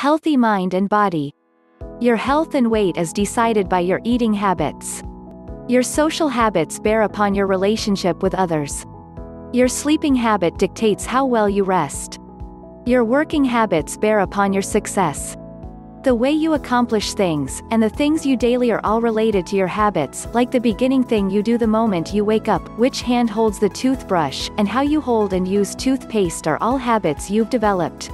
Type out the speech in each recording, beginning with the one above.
Healthy mind and body. Your health and weight is decided by your eating habits. Your social habits bear upon your relationship with others. Your sleeping habit dictates how well you rest. Your working habits bear upon your success. The way you accomplish things, and the things you daily are all related to your habits, like the beginning thing you do the moment you wake up, which hand holds the toothbrush, and how you hold and use toothpaste are all habits you've developed.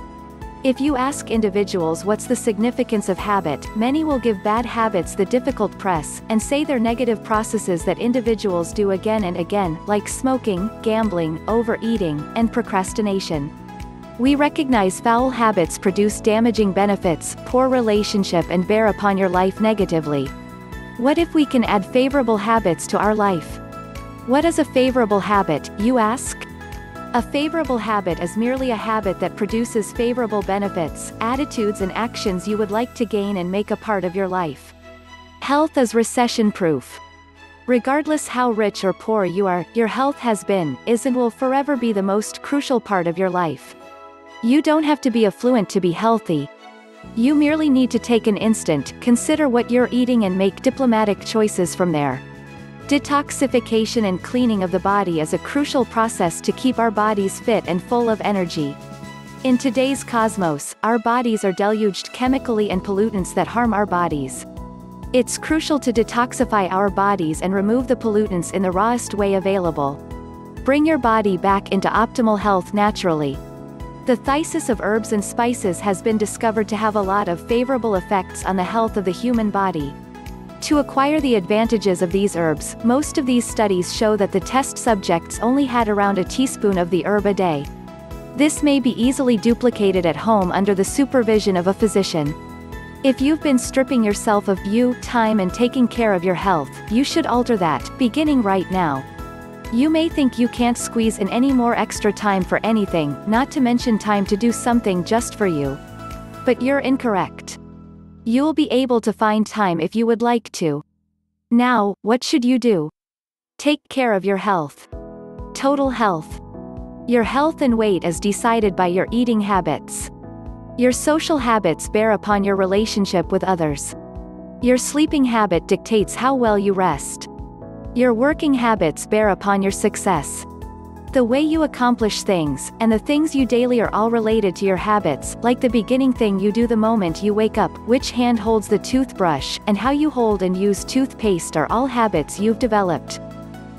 If you ask individuals what's the significance of habit, many will give bad habits the difficult press, and say they're negative processes that individuals do again and again, like smoking, gambling, overeating, and procrastination. We recognize foul habits produce damaging benefits, poor relationship and bear upon your life negatively. What if we can add favorable habits to our life? What is a favorable habit, you ask? A favorable habit is merely a habit that produces favorable benefits, attitudes and actions you would like to gain and make a part of your life. Health is recession-proof. Regardless how rich or poor you are, your health has been, is and will forever be the most crucial part of your life. You don't have to be affluent to be healthy. You merely need to take an instant, consider what you're eating and make diplomatic choices from there. Detoxification and cleaning of the body is a crucial process to keep our bodies fit and full of energy. In today's cosmos, our bodies are deluged chemically and pollutants that harm our bodies. It's crucial to detoxify our bodies and remove the pollutants in the rawest way available. Bring your body back into optimal health naturally. The thyssus of herbs and spices has been discovered to have a lot of favorable effects on the health of the human body. To acquire the advantages of these herbs, most of these studies show that the test subjects only had around a teaspoon of the herb a day. This may be easily duplicated at home under the supervision of a physician. If you've been stripping yourself of you, time and taking care of your health, you should alter that, beginning right now. You may think you can't squeeze in any more extra time for anything, not to mention time to do something just for you. But you're incorrect. You'll be able to find time if you would like to. Now, what should you do? Take care of your health. Total health. Your health and weight is decided by your eating habits. Your social habits bear upon your relationship with others. Your sleeping habit dictates how well you rest. Your working habits bear upon your success. The way you accomplish things, and the things you daily are all related to your habits, like the beginning thing you do the moment you wake up, which hand holds the toothbrush, and how you hold and use toothpaste are all habits you've developed.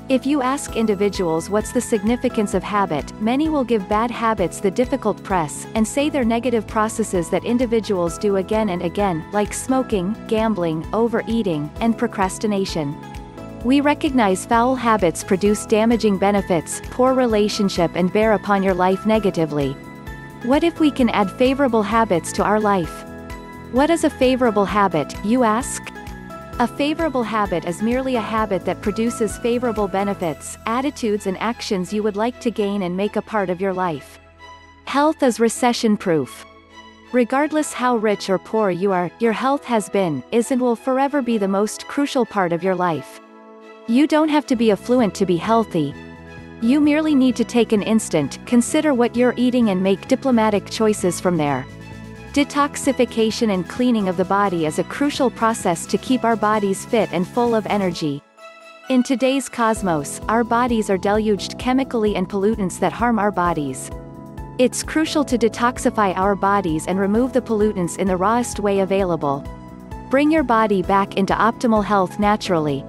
If you ask individuals what's the significance of habit, many will give bad habits the difficult press, and say they're negative processes that individuals do again and again, like smoking, gambling, overeating, and procrastination. We recognize foul habits produce damaging benefits, poor relationship and bear upon your life negatively. What if we can add favorable habits to our life? What is a favorable habit, you ask? A favorable habit is merely a habit that produces favorable benefits, attitudes and actions you would like to gain and make a part of your life. Health is recession-proof. Regardless how rich or poor you are, your health has been, is and will forever be the most crucial part of your life. You don't have to be affluent to be healthy. You merely need to take an instant, consider what you're eating and make diplomatic choices from there. Detoxification and cleaning of the body is a crucial process to keep our bodies fit and full of energy. In today's cosmos, our bodies are deluged chemically and pollutants that harm our bodies. It's crucial to detoxify our bodies and remove the pollutants in the rawest way available. Bring your body back into optimal health naturally.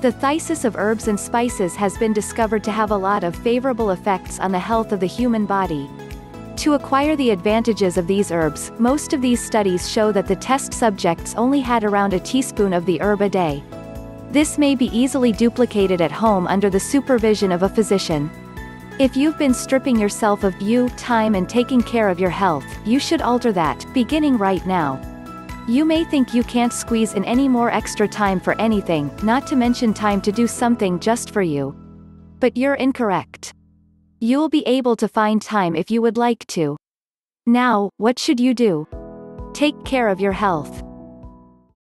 The thyssus of herbs and spices has been discovered to have a lot of favorable effects on the health of the human body. To acquire the advantages of these herbs, most of these studies show that the test subjects only had around a teaspoon of the herb a day. This may be easily duplicated at home under the supervision of a physician. If you've been stripping yourself of you, time and taking care of your health, you should alter that, beginning right now. You may think you can't squeeze in any more extra time for anything, not to mention time to do something just for you. But you're incorrect. You'll be able to find time if you would like to. Now, what should you do? Take care of your health.